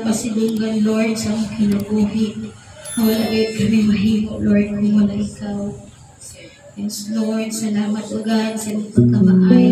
mo pasilungan, Lord, sa mong kinabuhi. Wala kayo kami mahimo, Lord, kung wala ikaw. Yes, Lord, salamat o God sa iyong pagkamaay.